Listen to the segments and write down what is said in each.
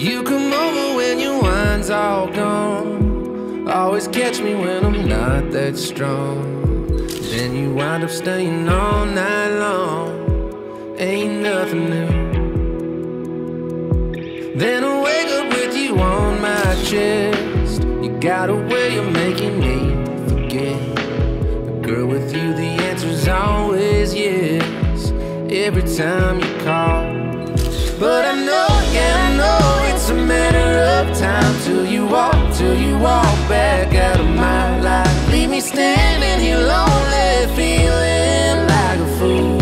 You come over when your wine's all gone. Always catch me when I'm not that strong. Then you wind up staying all night long. Ain't nothing new. Then I wake up with you on my chest. You got a way of making me forget. A girl with you, the answer's always yes. Every time you call. But I know of time till you walk, till you walk back out of my life. Leave me standing here lonely, feeling like a fool.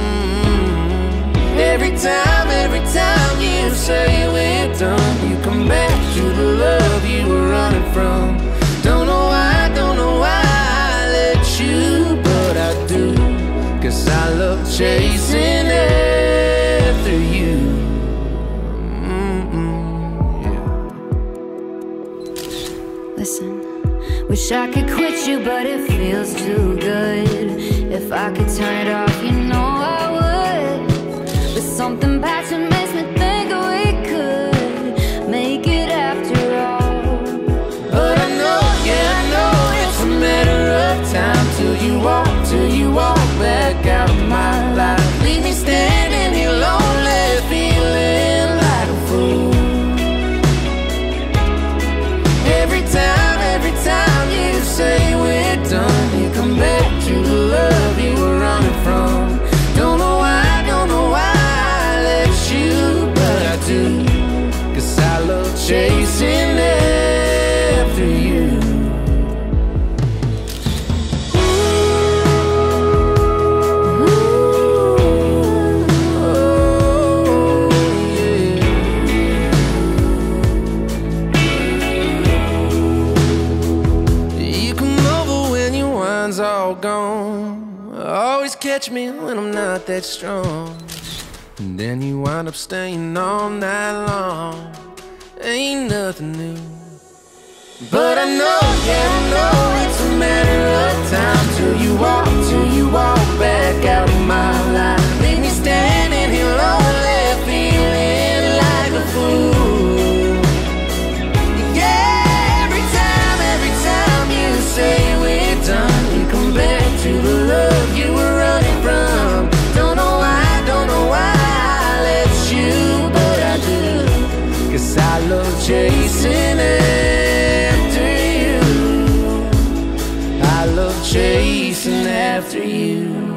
Mm-hmm. Every time, every time you say we're done, you come back to the love you were running from. Don't know why, don't know why I let you, but I do. Cause I love chasing Listen, wish I could quit you, but it feels too good. If I could turn it off, you know I would. But something passion makes me think we could make it after all. But I know, yeah, I know it's a matter of time till you walk, gone. Always catch me when I'm not that strong. And then you wind up staying all night long. Ain't nothing new. But I know, yeah, I know it's a matter of time till you walk, chasing after you. I love chasing after you.